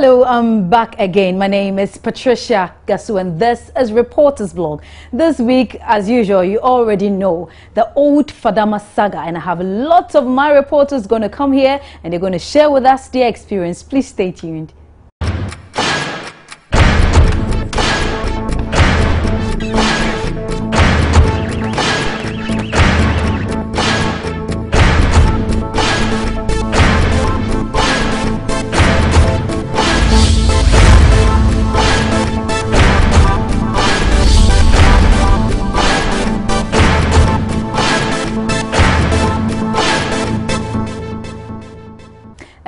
Hello, I'm back again. My name is Patricia Gasu and this is Reporters Blog. This week, as usual, you already know the old Fadama saga and I have lots of my reporters going to come here and they're going to share with us their experience. Please stay tuned.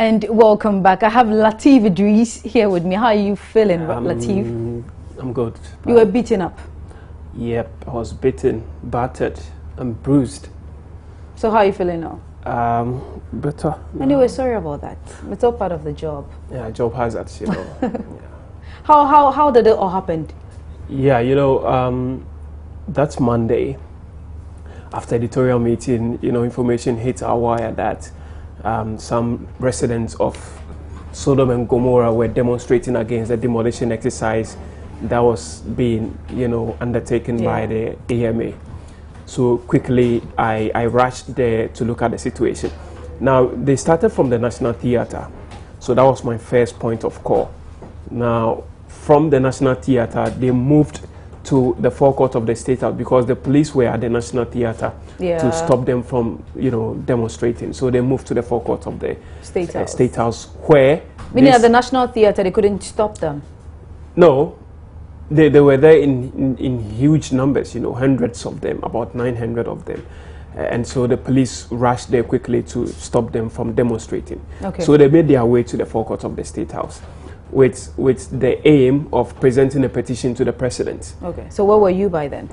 And welcome back. I have Latif Idris here with me. How are you feeling, um, Latif? I'm good. You were beaten up? Yep, I was beaten, battered, and bruised. So how are you feeling now? Um, better. Anyway, sorry about that. It's all part of the job. Yeah, job hazard, you know. yeah. How, how, how did it all happen? Yeah, you know, um, that's Monday. After editorial meeting, you know, information hit our wire that um, some residents of Sodom and Gomorrah were demonstrating against the demolition exercise that was being, you know, undertaken yeah. by the AMA. So quickly, I, I rushed there to look at the situation. Now, they started from the National Theatre. So that was my first point of call. Now, from the National Theatre, they moved to the forecourt of the State House because the police were at the National Theatre yeah. to stop them from, you know, demonstrating. So they moved to the forecourt of the State uh, House, State House where... Meaning at the National Theatre, they couldn't stop them? No. They, they were there in, in, in huge numbers, you know, hundreds of them, about 900 of them. Uh, and so the police rushed there quickly to stop them from demonstrating. Okay. So they made their way to the forecourt of the State House with, with the aim of presenting a petition to the president. Okay, so where were you by then?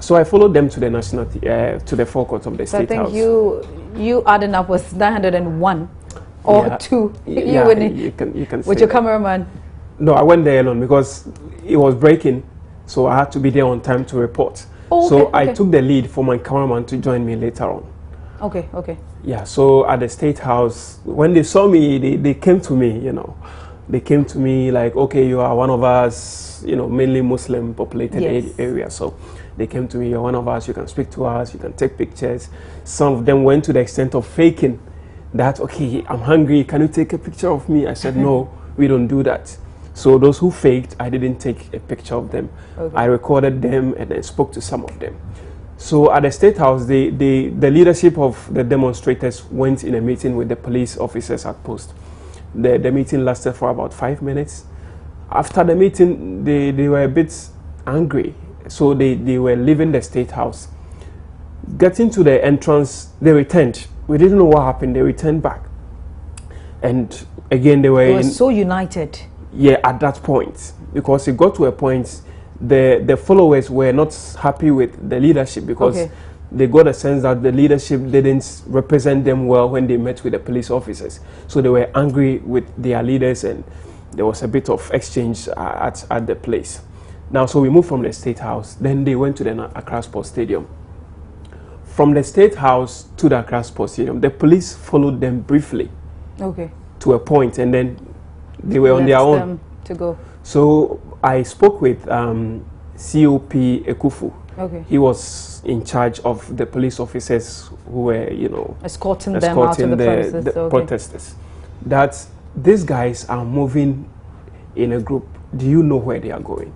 So I followed them to the national, uh, to the forecourt of the so state house. I think house. you, you adding up was 901 or yeah. two. Yeah, you, you can, you can With your that. cameraman? No, I went there alone because it was breaking, so I had to be there on time to report. Oh, okay, so okay. I took the lead for my cameraman to join me later on. Okay, okay. Yeah, so at the State House, when they saw me, they, they came to me, you know they came to me like, okay, you are one of us, you know, mainly Muslim populated yes. area. So they came to me, you're one of us, you can speak to us, you can take pictures. Some of them went to the extent of faking that, okay, I'm hungry, can you take a picture of me? I said, no, we don't do that. So those who faked, I didn't take a picture of them. Okay. I recorded them and then spoke to some of them. So at the State House, the, the, the leadership of the demonstrators went in a meeting with the police officers at post. The, the meeting lasted for about five minutes. After the meeting, they, they were a bit angry, so they, they were leaving the state house. Getting to the entrance, they returned. We didn't know what happened. They returned back, and again they were, they were so united. Yeah, at that point, because it got to a point, the the followers were not happy with the leadership because. Okay they got a sense that the leadership didn't represent them well when they met with the police officers. So they were angry with their leaders and there was a bit of exchange at, at the place. Now, so we moved from the State House. Then they went to the Accra Sports Stadium. From the State House to the Accra Sports Stadium, the police followed them briefly. Okay. To a point, and then they were on their own. to go. So I spoke with um, COP Ekufu. Okay. He was in charge of the police officers who were, you know, escorting, escorting them out of the, the, the okay. protesters. That these guys are moving in a group. Do you know where they are going?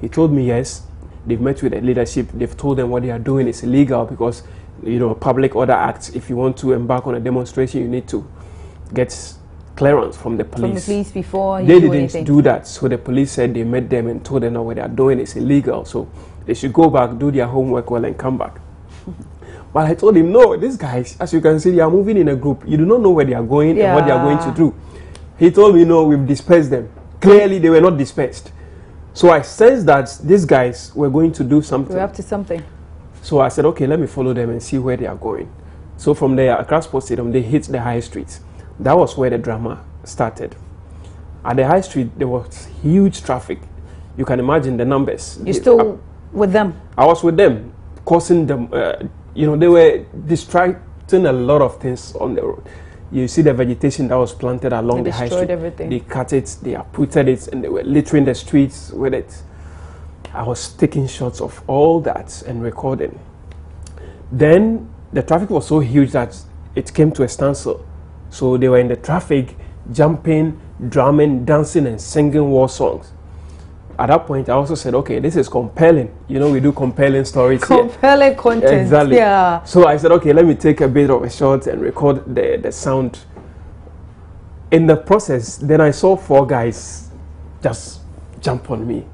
He told me yes. They've met with the leadership. They've told them what they are doing is illegal because, you know, Public Order Act. If you want to embark on a demonstration, you need to get clearance from the police. From the police before they didn't anything. do that. So the police said they met them and told them what they are doing is illegal. So they should go back, do their homework well, and come back. but I told him, no, these guys, as you can see, they are moving in a group. You do not know where they are going yeah. and what they are going to do. He told me, no, we've dispersed them. Clearly, they were not dispersed. So I sensed that these guys were going to do something. We're up to something. So I said, okay, let me follow them and see where they are going. So from there, Accra Sports Stadium, they hit the high street. That was where the drama started. At the high street, there was huge traffic. You can imagine the numbers. You still with them? I was with them, causing them. Uh, you know, they were distracting a lot of things on the road. you see the vegetation that was planted along They the high destroyed street. everything. They cut it, they uprooted it, and they were littering the streets with it. I was taking shots of all that and recording. Then the traffic was so huge that it came to a standstill. So they were in the traffic, jumping, drumming, dancing, and singing war songs. At that point, I also said, okay, this is compelling. You know, we do compelling stories here. Compelling content. Exactly. Yeah. So I said, okay, let me take a bit of a shot and record the, the sound. In the process, then I saw four guys just jump on me.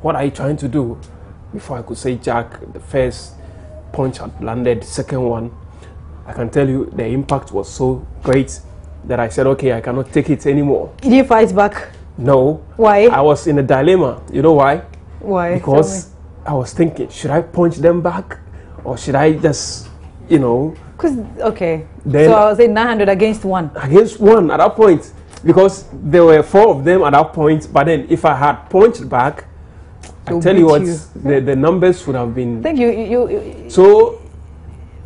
What are you trying to do? Before I could say Jack, the first punch had landed, second one. I can tell you the impact was so great that I said, okay, I cannot take it anymore. Did you fight back? No. Why? I was in a dilemma. You know why? Why? Because I was thinking, should I punch them back? Or should I just, you know, Because okay. Then- so I was in 900 against one. against one at that point because there were four of them at that point. But then if I had punched back, I tell you what, you. the, the numbers would have been Thank you you, you so,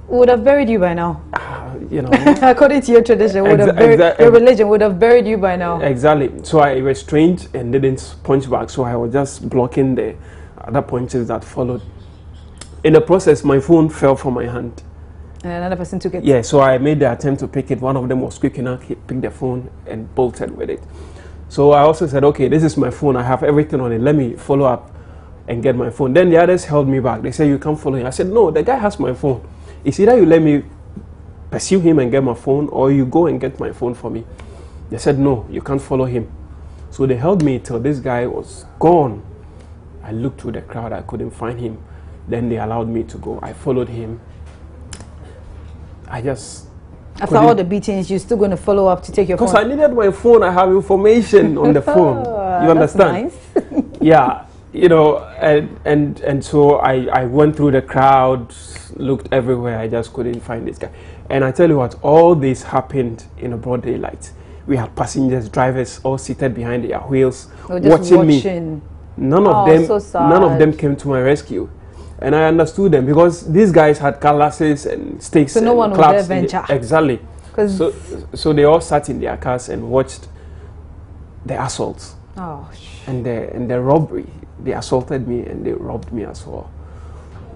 would have buried you by now. Ah, you know, According to your tradition, would have buried, your religion would have buried you by now. exactly. So I restrained and didn't punch back. So I was just blocking the other punches that followed. In the process, my phone fell from my hand. And another person took it. Yeah, so I made the attempt to pick it. One of them was quick enough. He picked the phone and bolted with it. So I also said, okay, this is my phone. I have everything on it. Let me follow up and get my phone. Then the others held me back. They said, you can't follow him. I said, no, the guy has my phone. It's either you let me pursue him and get my phone or you go and get my phone for me. They said, no, you can't follow him. So they held me till this guy was gone. I looked through the crowd. I couldn't find him. Then they allowed me to go. I followed him. I just After all the beatings, you're still going to follow up to take your phone? because. I needed my phone. I have information on the phone. Ah, You that's understand? nice. Yeah, you know, and and and so I I went through the crowd, looked everywhere. I just couldn't find this guy. And I tell you what, all this happened in a broad daylight. We had passengers, drivers, all seated behind their wheels, just watching, me. watching. None of Oh, them, so none of them came to my rescue. And I understood them because these guys had cutlasses and sticks. So no and one would dare clubs venture. Exactly. So, so they all sat in their cars and watched the assaults Oh, and the and the robbery. They assaulted me and they robbed me as well.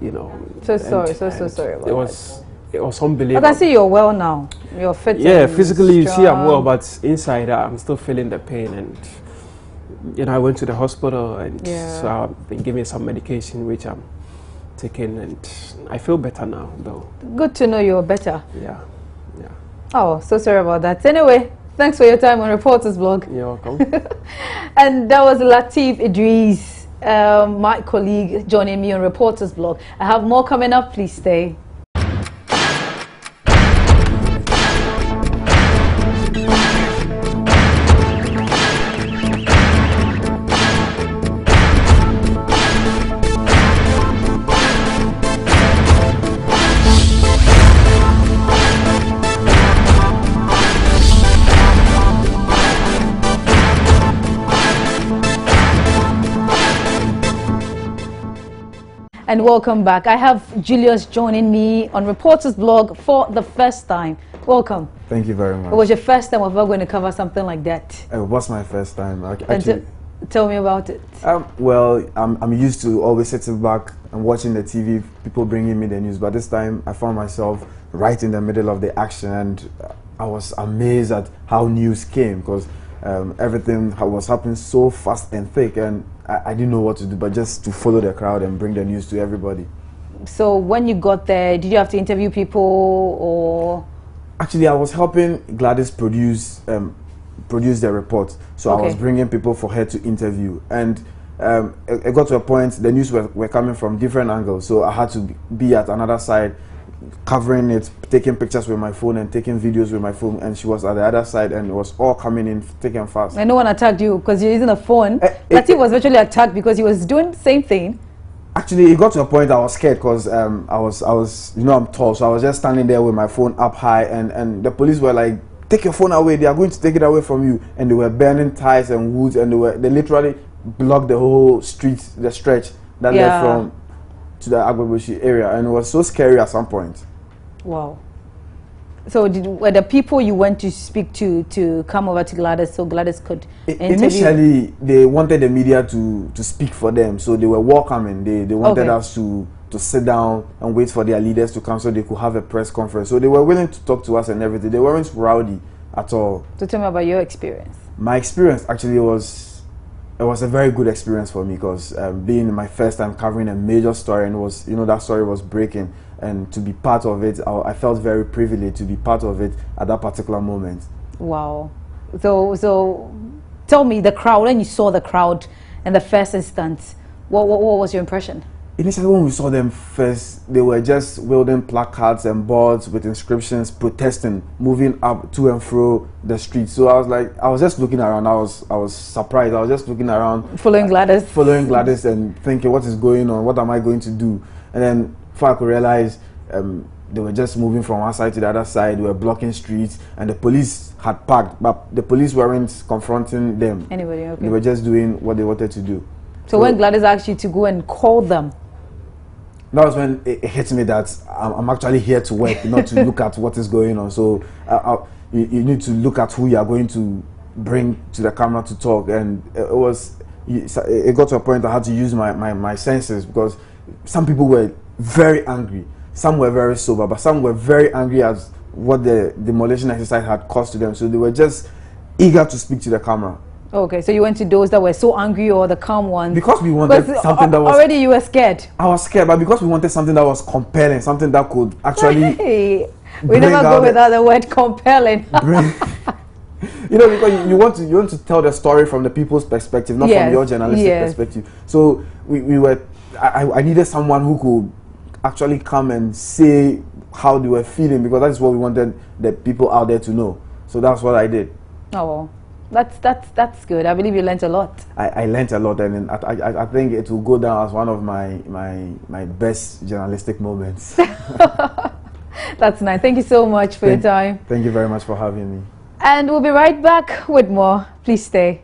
You know. So sorry, so, so sorry about It was it was I can see you're well now. You're fit. yeah, physically you see I'm well, but inside I'm still feeling the pain and. You know, I went to the hospital and Yeah. so I've been given some medication which I'm taking and I feel better now though. good to know you're better. Yeah. Yeah. Oh, so sorry about that. Anyway, thanks for your time on Reporters Blog. You're welcome. And that was Latif Idris, um, my colleague, joining me on Reporters Blog. I have more coming up. Please stay. And welcome back. I have Julius joining me on Reporters Blog for the first time. Welcome. Thank you very much. It was your first time of ever going to cover something like that. it was my first time. Actually, tell me about it. um, well, I'm, I'm used to always sitting back and watching the TV, people bringing me the news. But this time, I found myself right in the middle of the action, and I was amazed at how news came because um, everything was happening so fast and thick, and I, I didn't know what to do, but just to follow the crowd and bring the news to everybody. So when you got there, did you have to interview people or? Actually, I was helping Gladys produce um, produce the report, so I was bringing people for her to interview, and um, it, it got to a point the news were, were coming from different angles, so I had to be at another side, covering it, taking pictures with my phone and taking videos with my phone, and she was at the other side, and it was all coming in and fast. And no one attacked you because you're using a phone. Eh, eh, Latif was virtually attacked because he was doing the same thing. Actually, it got to a point I was scared because um, I was, I was, you know, I'm tall, so I was just standing there with my phone up high, and and the police were like, "Take your phone away! They are going to take it away from you!" And they were burning tires and woods, and they were, they literally blocked the whole street, the stretch that Yeah. led from to the Agbogbloshie area, and it was so scary at some point. Wow. So did, were the people you went to speak to to come over to Gladys so Gladys could interview? Initially, they wanted the media to, to speak for them, so they were welcoming. They, they wanted Okay. us to, to sit down and wait for their leaders to come so they could have a press conference. So they were willing to talk to us and everything. They weren't rowdy at all. So tell me about your experience. My experience actually was it was a very good experience for me because um, being my first time covering a major story and was you know that story was breaking and to be part of it, I, I felt very privileged to be part of it at that particular moment. Wow. So so tell me the crowd when you saw the crowd in the first instance, what what, what was your impression? Initially, when we saw them first, they were just wielding placards and boards with inscriptions, protesting, moving up to and fro the streets. So I was like, I was just looking around. I was, I was surprised. I was just looking around, Following Gladys. following Gladys and thinking, what is going on? What am I going to do? And then before I could realize, um, they were just moving from one side to the other side. They were blocking streets, and the police had parked, but the police weren't confronting them. Anybody, They were just doing what they wanted to do. So when Gladys asked you to go and call them, that was when it, it hit me that I'm, I'm actually here to work, not to look at what is going on. So you, you need to look at who you are going to bring to the camera to talk. And it was, it got to a point I had to use my, my, my senses because some people were very angry, some were very sober, but some were very angry at what the demolition exercise had caused to them. So they were just eager to speak to the camera. Okay, so you went to those that were so angry or the calm ones. Because we wanted Because something that was already you were scared. I was scared, but because we wanted something that was compelling, something that could actually Hey, we never go without the word compelling. bring. you know, because you, you want to you want to tell the story from the people's perspective, not Yes, from your journalistic yes. perspective. So we, we were. I, I- needed someone who could actually come and say how they were feeling because that's what we wanted the people out there to know. So that's what I did. oh, well, that's that's that's good. I believe you learned a lot. I, I learned a lot, and I, I, I think it will go down as one of my my my best journalistic moments. That's nice. Thank you so much for Thank- your time. Thank you very much for having me. And we'll be right back with more. Please stay.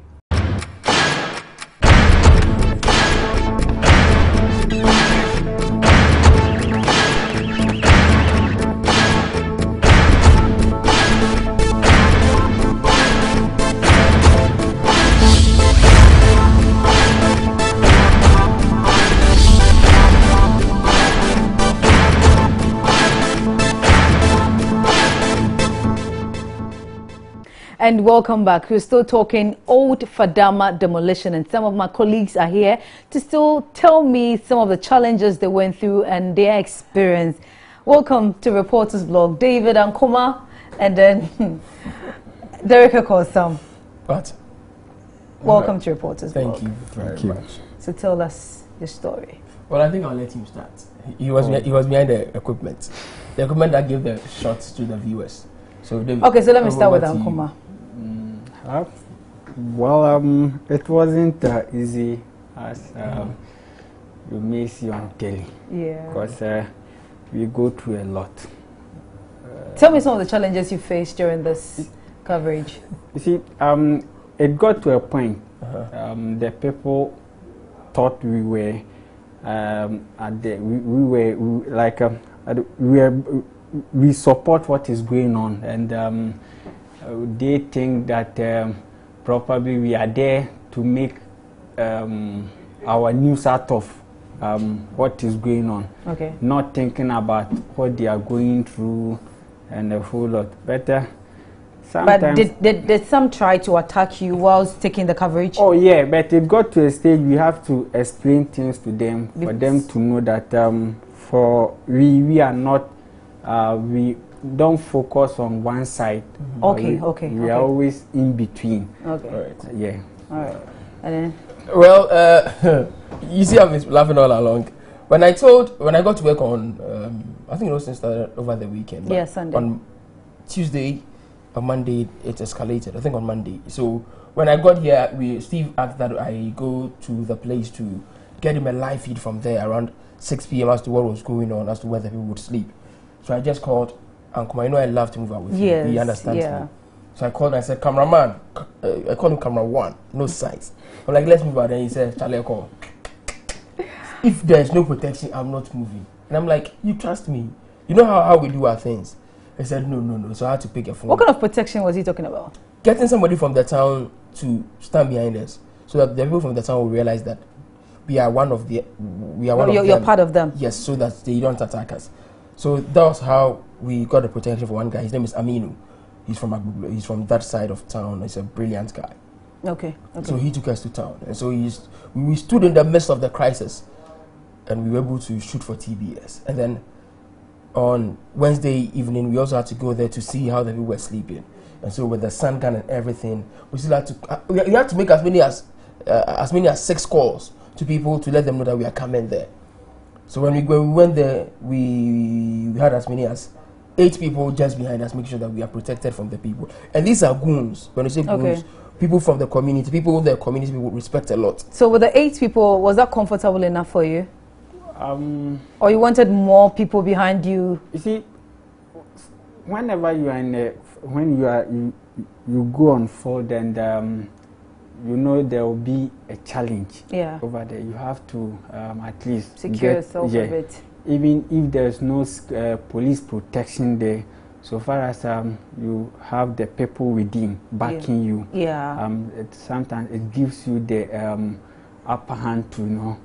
And welcome back. We're still talking old Fadama demolition, and some of my colleagues are here to still tell me some of the challenges they went through and their experience. Welcome to Reporters Blog, David Ankoma, and then Derek Okosam. But Welcome to Reporters Blog. thank Blog. you very you. much. So tell us your story. Well, I think I'll let him start. He was oh. he was behind the equipment, the equipment that gave the shots to the viewers. So David, Okay, so let me start with over you. Ankoma. Uh, well, um, it wasn't uh, easy as um, you may see on telly Yeah. because uh, we go through a lot. Tell me some of the challenges you faced during this coverage. You see, um, it got to a point. Uh-huh. Um, the people thought we were um, at the, we, we were we, like um, at we were, we support what is going on, and um, uh, they think that um, probably we are there to make um, our news out of um, what is going on Okay. not thinking about what they are going through and a whole lot. But uh, sometimes. But did, did, did some try to attack you whilst taking the coverage? oh yeah, but it got to a stage we have to explain things to them for them to know that um, for we we are not uh, we don't focus on one side. Uh, Okay, we, okay, We okay. are always in between. Okay. All right. Yeah. All right. And then, Well, uh, you see, I've been laughing all along. When I told, when I got to work on, um, I think it was started over the weekend. but Yeah, Sunday. On Tuesday or Monday, it escalated. I think on Monday. So when I got here, we Steve asked that I go to the place to get him a live feed from there around 6 p.m. as to what was going on, as to whether people would sleep. So I just called Uncle. I know I love to move out with him. yes. He understands yeah. me. So I called and I said, cameraman, uh, I called him camera one, no sights. I'm like, let's move out. Then he said, Charlie, call. If there's no protection, I'm not moving. And I'm like, you trust me. You know how, how we do our things. He said, no, no, no. So I had to pick a phone. What kind of protection was he talking about? Getting somebody from the town to stand behind us so that the people from the town will realize that we are one of the, we are one you're, of you're them. part of them. Yes, so that they don't attack us. So that was how we got the protection for one guy. His name is Aminu. He's from. He's from that side of town. He's a brilliant guy. Okay. Okay. So he took us to town, and so he's, we stood in the midst of the crisis, and we were able to shoot for TBS. And then on Wednesday evening, we also had to go there to see how the people were sleeping. And so with the sun gun and everything, we still had to uh, we we had to make as many as uh, as many as six calls to people to let them know that we are coming there. So when we when we went there, we, we had as many as eight people just behind us, making sure that we are protected from the people. And these are goons. When you say goons, Okay. people from the community, people the community people respect a lot. so with the eight people, was that comfortable enough for you? Um, Or you wanted more people behind you? you see, whenever you are in a, when you are you, you go on fold and um, you know there will be a challenge Yeah. over there. You have to um, at least Secure get- yourself yeah, a bit. Even if there's no uh, police protection there, so far as um, you have the people within backing you, Yeah. um, it, sometimes it gives you the um, upper hand to you know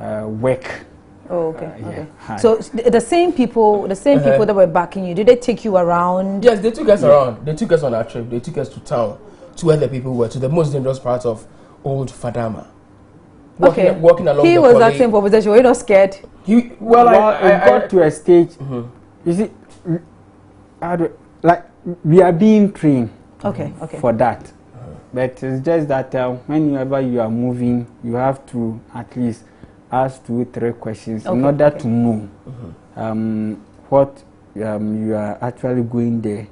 uh, work. oh, okay. uh, yeah, okay. hard. So s- the, the same people, the same Uh-huh. people that were backing you, did they take you around? Yes, they took us around. They took us on our trip. They took us to town, to where the people were, to the most dangerous part of Old Fadama. Walking, Okay. walking along He the was Kwale- asking for protection. Were you not scared? He, well, I, well, I, it I, got to a stage. Mhm. You see, we- do- like we are being trained Okay. Okay. for that, but it's just that uh, whenever you are moving, you have to at least ask two, three questions in order okay. to know um, what um, you are actually going there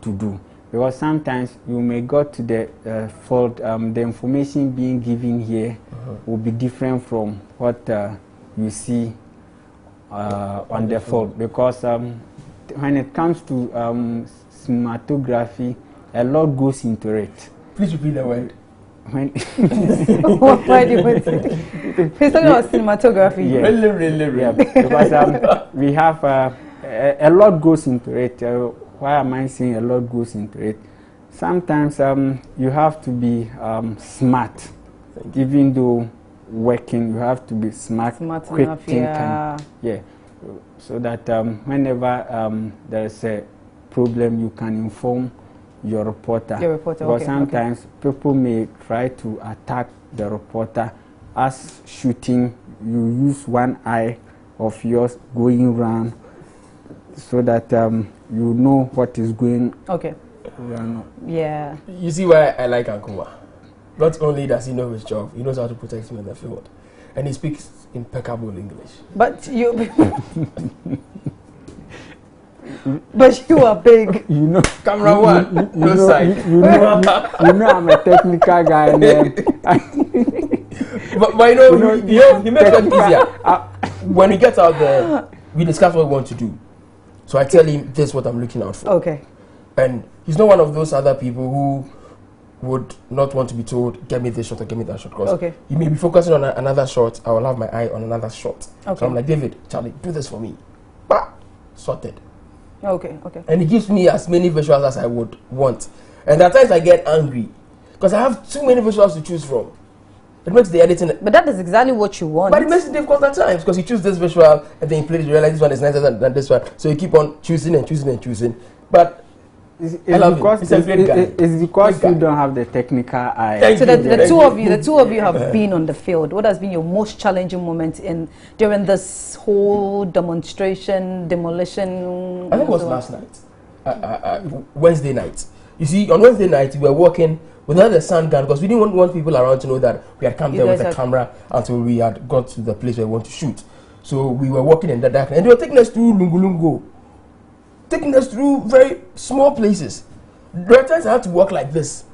to do. Because sometimes you may go to the uh, fault, um, the information being given here will be different from what uh, you see uh, on the fault. Because um, when it comes to um, cinematography, a lot goes into it. please repeat the word. When Why do you want to? He's talking about cinematography. Yeah. Really, really, really. yeah, because um, we have uh, a, a lot goes into it. Why am I saying a lot goes into it? Sometimes um, you have to be um, smart, even though working, you have to be smart, Smart quick enough, thinking. yeah. Yeah, so that um, whenever um, there's a problem, you can inform your reporter. Your reporter, Because okay, okay. sometimes people may try to attack the reporter. As shooting, you use one eye of yours going round so that um, you know what is going Okay. on. Yeah. You see why I like Ankoma? Not only does he know his job, he knows how to protect me in the field. And he speaks impeccable English. But you. but you are big. You know, Camera one, you, no know, side. you, you know, you know, I'm a technical guy, and um, But, but you know, You know, he, you know, he makes it easier. uh, When he gets out there, we discuss what we want to do. So I tell him this is what I'm looking out for. Okay. And he's not one of those other people who would not want to be told, get me this shot or get me that shot. Because Okay. you may be focusing on another shot, I will have my eye on another shot. Okay. So I'm like, David, Charlie, do this for me. Bah! Sorted. Okay. Okay. And he gives me as many visuals as I would want. And at times I get angry because I have too many visuals to choose from. It makes the editing, But that is exactly what you want. but it makes it difficult at times because you choose this visual and then you play it, you realize this one is nicer than, than this one. So you keep on choosing and choosing and choosing. But it's, I because it's, great it- guy. it- it's because you don't have the technical eye. Thank so the, the two of you, the two of you have been on the field. What has been your most challenging moment in during this whole demonstration, demolition? I think it was last night, uh, uh, uh, Wednesday night. You see, on Wednesday night we were walking without the sun gun because we didn't want, want people around to know that we had come You there with a camera until we had got to the place where we want to shoot. So we were walking in the dark, and they were taking us through Lungulungo, taking us through very small places. There are times I had to walk like this,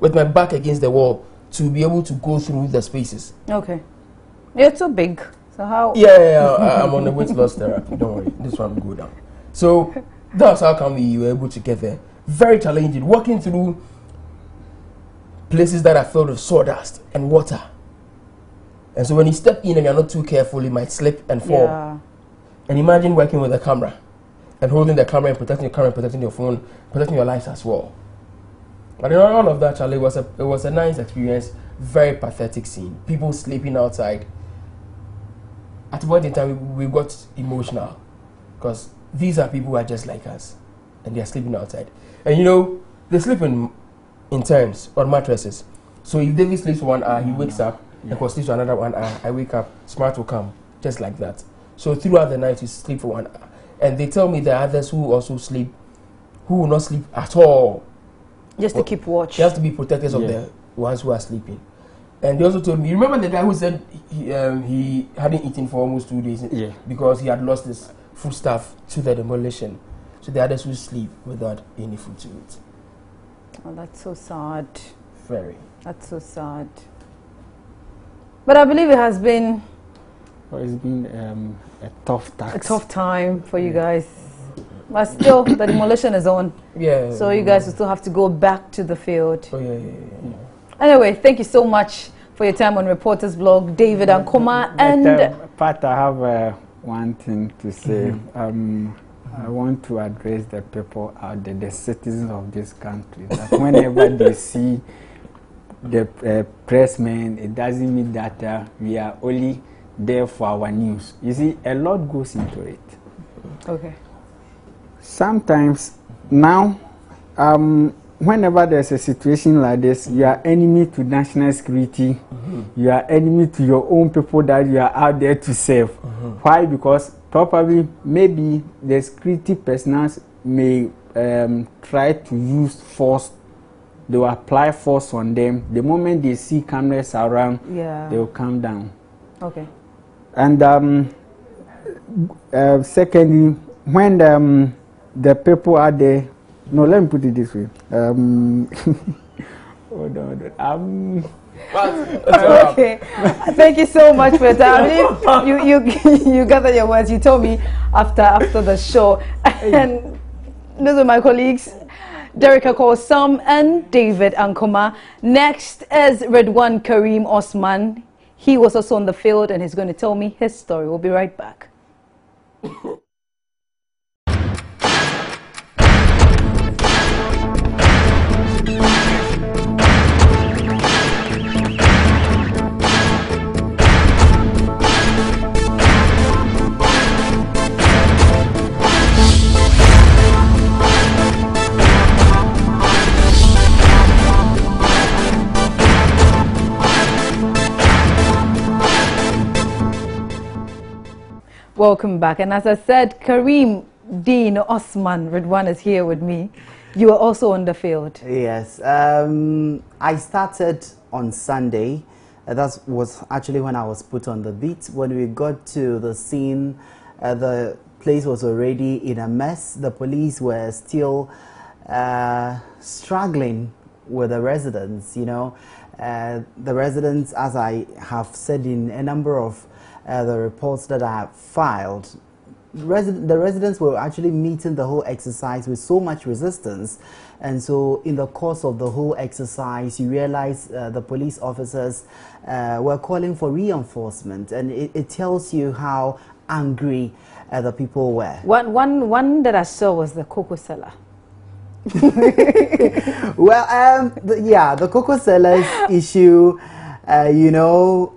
with my back against the wall, to be able to go through the spaces. Okay. You're too big. So how? Yeah, yeah, yeah I, I'm on the weight loss therapy. Don't worry, this one will go down. So that's how come we were able to get there. Very challenging, walking through places that are filled with sawdust and water. And so when you step in and you're not too careful, you might slip and fall. Yeah. And imagine working with a camera. and holding the camera and protecting your camera, and protecting your phone, protecting your lives as well. But in all of that, Charlie, it was a it was a nice experience. Very pathetic scene. People sleeping outside. At one point in time, we, we got emotional because these are people who are just like us, and they are sleeping outside. And you know, they sleep in in turns on mattresses. So if David sleeps one hour, he wakes up. Yeah. And sleeps for another one hour. I wake up. Smart will come just like that. So throughout the night, you sleep for one hour. And they tell me there are others who also sleep, who will not sleep at all. Just to keep watch. Just to be protectors yeah. of the ones who are sleeping. And they also told me, remember the guy who said he, um, he hadn't eaten for almost two days yeah. because he had lost his food stuff to the demolition. So the others who sleep without any food to eat. Oh, that's so sad. Very. That's so sad. But I believe it has been. Well, it's been um, a tough task. A tough time for you guys. But still, the demolition is on. Yeah. So you guys will still have to go back to the field. Oh, yeah, yeah, yeah. Anyway, thank you so much for your time on Reporters Blog, David Ankoma. And. Pat, I have uh, one thing to say. Mm -hmm. um, I want to address the people out there, the citizens of this country, that whenever they see the uh, pressmen, it doesn't mean that uh, we are only there for our news. You see, a lot goes into it. Okay. Sometimes now, um, whenever there's a situation like this, you are enemy to national security, mm -hmm. you are enemy to your own people that you are out there to save. Mm -hmm. Why? Because probably maybe the security personnel may um, try to use force. They will apply force on them. The moment they see cameras around yeah. they will calm down. Okay. And um, uh, secondly when um, the people are there no let me put it this way. Um, hold on, hold on. Um, okay. Thank you so much for your time. you you you gathered your words. You told me after after the show, and those are my colleagues. Derek Akosam and David Ankoma. Next is Redwan Kareem Osman. He was also on the field and he's going to tell me his story. We'll be right back. Welcome back. And as I said, Kareem Dean Osman Redwan is here with me. You are also on the field. Yes. Um, I started on Sunday. Uh, that was actually when I was put on the beat. When we got to the scene, uh, the place was already in a mess. The police were still uh, struggling with the residents, you know. Uh, the residents, as I have said in a number of the reports that I have filed, Resi the residents were actually meeting the whole exercise with so much resistance. And so, in the course of the whole exercise, you realize uh, the police officers uh, were calling for reinforcement. And it, it tells you how angry uh, the people were. One, one, one that I saw was the cocoa seller. well, um, the, yeah, the cocoa sellers issue, uh, you know,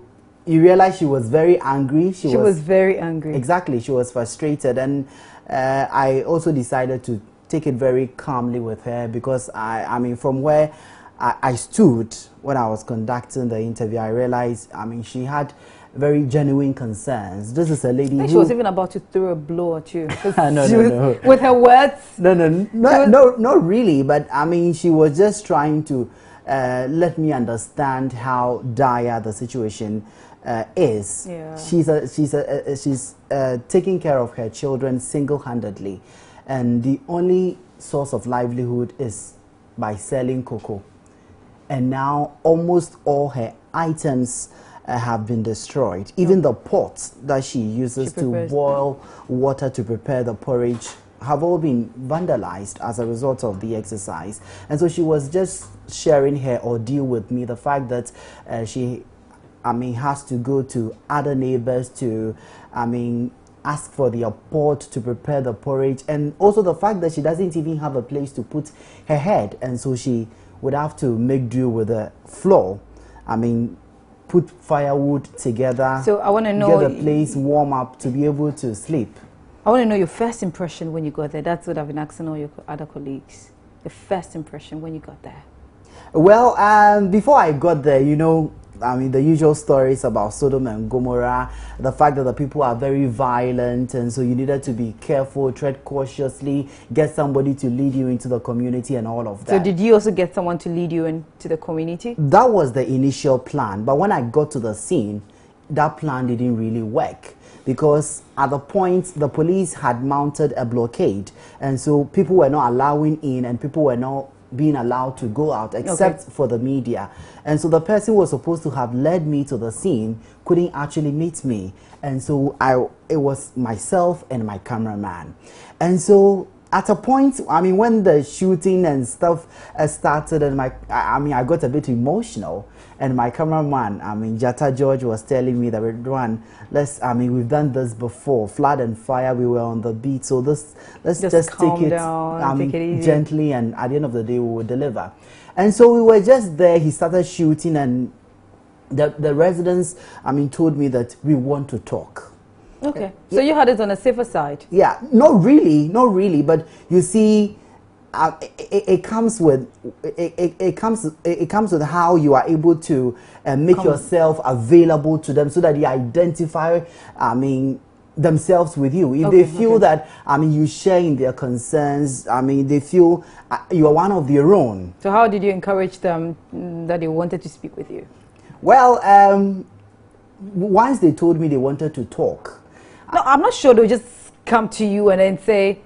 you realize she was very angry. She, she was, was, very angry. Exactly. She was frustrated. And uh, I also decided to take it very calmly with her because I, I mean, from where I, I stood when I was conducting the interview, I realized, I mean, she had very genuine concerns. This is a lady who... She was even about to throw a blow at you. no, no, no. With her words? No, no, no, no, not really. But, I mean, she was just trying to uh, let me understand how dire the situation uh, is. Yeah. She's a, she's a, she's uh, taking care of her children single-handedly, and the only source of livelihood is by selling cocoa. And now almost all her items uh, have been destroyed. Even the pots that she uses she to boil water to prepare the porridge have all been vandalized as a result of the exercise. And so she was just sharing her ordeal with me, the fact that uh, she I mean, has to go to other neighbors to, I mean, ask for the pot to prepare the porridge, and also the fact that she doesn't even have a place to put her head, and so she would have to make do with the floor. I mean, put firewood together. So I want to know get the place warm up to be able to sleep. I want to know your first impression when you got there. That's what I've been asking all your other colleagues. The first impression when you got there. Well, um, before I got there, you know, I mean, the usual stories about Sodom and Gomorrah, the fact that the people are very violent, and so you needed to be careful, tread cautiously, get somebody to lead you into the community, and all of that. So, did you also get someone to lead you into the community? That was the initial plan, but when I got to the scene, that plan didn't really work because at the point the police had mounted a blockade, and so people were not allowing in, and people were not being allowed to go out except okay. for the media. And so the person who was supposed to have led me to the scene couldn't actually meet me. And so I, it was myself and my cameraman. And so at a point, I mean, when the shooting and stuff uh, started, and my, I, I mean, I got a bit emotional and my cameraman, I mean, Jata George was telling me that one, let's, I mean, we've done this before, flood and fire. We were on the beat, so this, let's just, just take it, down, I mean, it gently, and at the end of the day, we will deliver. And so we were just there. He started shooting, and the the residents, I mean, told me that we want to talk. Okay, so you had it on a safer side. Yeah, not really, not really, but you see uh, it, it, comes with it, it, it, comes it comes with how you are able to uh, make Come. yourself available to them so that they identify I mean themselves with you if okay, they feel okay. that I mean you share in their concerns I mean they feel uh, you are one of their own so how did you encourage them that they wanted to speak with you well um, once they told me they wanted to talk no I'm not sure they'll just come to you and then say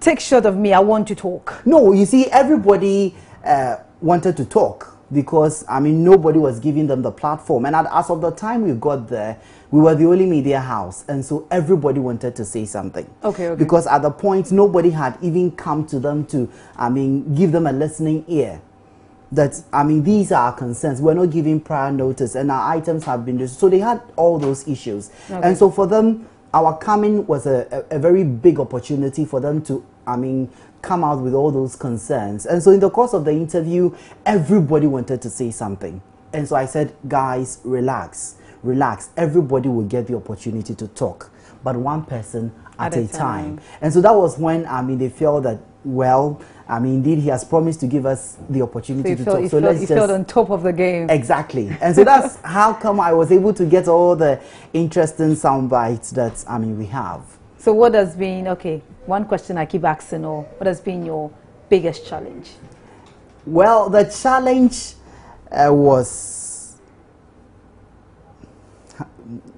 take shot of me. I want to talk. No, you see, everybody uh, wanted to talk because I mean nobody was giving them the platform. And as of the time we got there, we were the only media house, and so everybody wanted to say something. Okay, okay. Because at the point nobody had even come to them to, I mean, give them a listening ear. That I mean, these are our concerns. We're not giving prior notice, and our items have been so they had all those issues, okay. and so for them our coming was a, a, a, very big opportunity for them to, I mean, come out with all those concerns. And so in the course of the interview, everybody wanted to say something. And so I said, guys, relax, relax. Everybody will get the opportunity to talk, but one person at, at a, time. time. And so that was when, I mean, they felt that, well, I mean, indeed, he has promised to give us the opportunity so to felt, talk. So felt, let's just felt on top of the game. Exactly, and so that's how come I was able to get all the interesting sound bites that I mean we have. So what has been okay? One question I keep asking: Or what has been your biggest challenge? Well, the challenge uh, was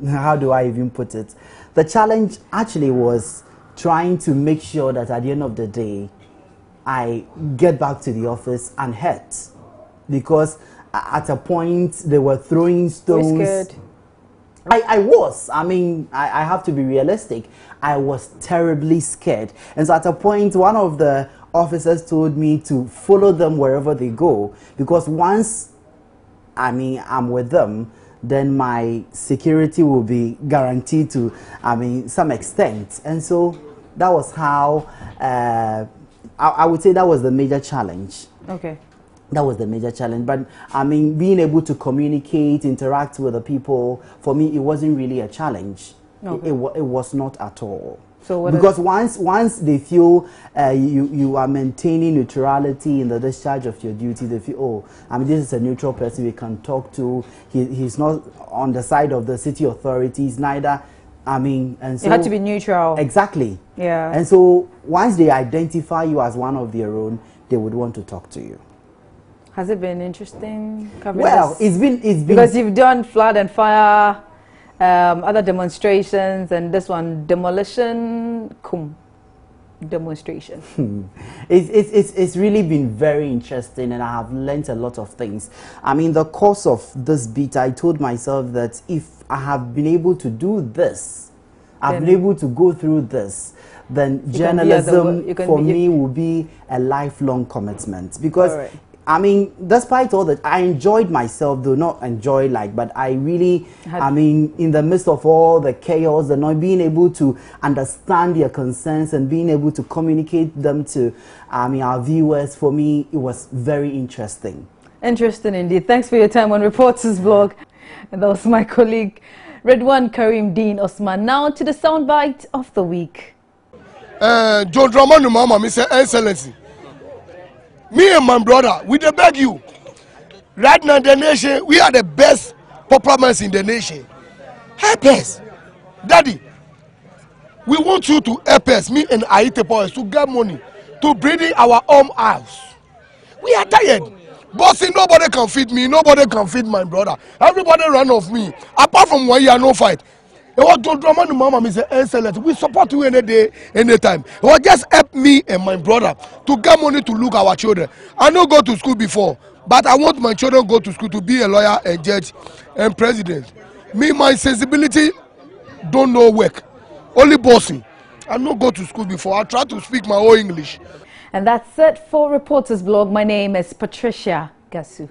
how do I even put it? The challenge actually was trying to make sure that at the end of the day I get back to the office and hurt because at a point they were throwing stones. I, I was. I mean, I, I have to be realistic. I was terribly scared. And so at a point, one of the officers told me to follow them wherever they go because once, I mean, I'm with them, then my security will be guaranteed to, I mean, some extent. And so that was how. Uh, I, I would say that was the major challenge. Okay that was the major challenge. But I mean, being able to communicate, interact with the people, for me, it wasn't really a challenge. Okay. It, it, it, was not at all. So because once once they feel uh, you you are maintaining neutrality in the discharge of your duty, they feel oh, I mean, this is a neutral person we can talk to. He, he's not on the side of the city authorities, neither I mean, and so you had to be neutral. Exactly. Yeah. And so once they identify you as one of their own, they would want to talk to you. Has it been interesting? Well, it's been it's been because you've done flood and fire, um, other demonstrations, and this one demolition cum demonstration. it's, it's, it's, it's really been very interesting, and I have learned a lot of things. I mean, the course of this beat, I told myself that if I have been able to do this, I've been able to go through this, then journalism for me will be a lifelong commitment because right. I mean, despite all that, I enjoyed myself, though not enjoy like, but I really, Had- I mean, in the midst of all the chaos and not being able to understand their concerns and being able to communicate them to, I mean, our viewers, for me, it was very interesting. Interesting indeed. Thanks for your time on Reporters Blog. And that was my colleague Redwan Karim Dean Osman. Now to the soundbite of the week. uh, John Dramani Mama, Mr. Excellency. Me and my brother, we beg you. Right now the nation, we are the best performance in the nation. Help us. Daddy, we want you to help us, me and Aite boys, to get money to build our own house. We are tired. Bossy, nobody can feed me, nobody can feed my brother. Everybody run off me. Apart from one year, no fight. It was John Dramani Mama, Mr. Excellent. We support you any day, anytime. It was just help me and my brother to get money to look our children. I no go to school before, but I want my children go to school to be a lawyer and judge and president. Me, my sensibility don't know work. Only bossing. I no go to school before. I try to speak my own English. And that's it for Reporters Blog. My name is Patricia Gasu.